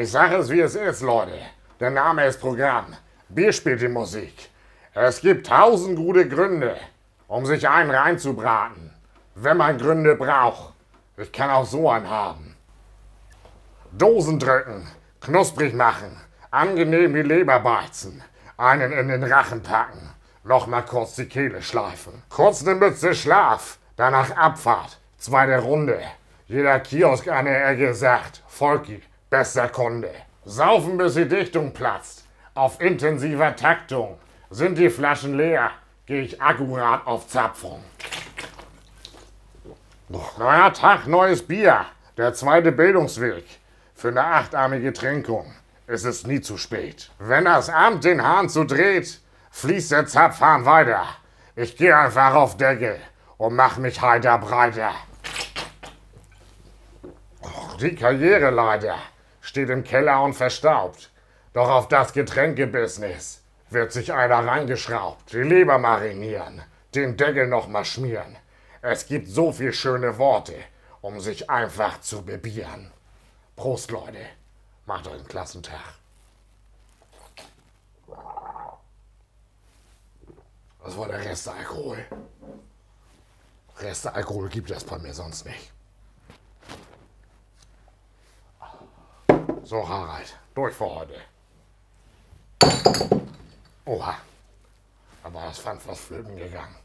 Ich sage es, wie es ist, Leute. Der Name ist Programm. Bier spielt die Musik. Es gibt tausend gute Gründe, um sich einen reinzubraten. Wenn man Gründe braucht. Ich kann auch so einen haben. Dosen drücken, knusprig machen, angenehm die Leber beizen, einen in den Rachen packen, noch mal kurz die Kehle schleifen. Kurz eine Mütze Schlaf, danach Abfahrt, zweite Runde. Jeder Kiosk an der Ecke sagt, Volki, bester Kunde. Saufen bis die Dichtung platzt, auf intensiver Taktung. Sind die Flaschen leer, gehe ich akkurat auf Zapfung. Neuer Tag, neues Bier. Der zweite Bildungsweg. Für eine achtarmige Trinkung ist es nie zu spät. Wenn das Amt den Hahn zudreht, fließt der Zapfhahn weiter. Ich gehe einfach auf Deckel und mach mich heiter breiter. Die Karriereleiter steht im Keller und verstaubt. Doch auf das Getränkebusiness wird sich einer reingeschraubt. Die Leber marinieren, den Deckel nochmal schmieren. Es gibt so viel schöne Worte, um sich einfach zu bebieren. Prost, Leute. Macht euch einen Klassentag. Das war der Rest Alkohol. Reste Alkohol gibt es bei mir sonst nicht. So, Harald, durch für heute. Oha, da war das Pfand fast flöten gegangen.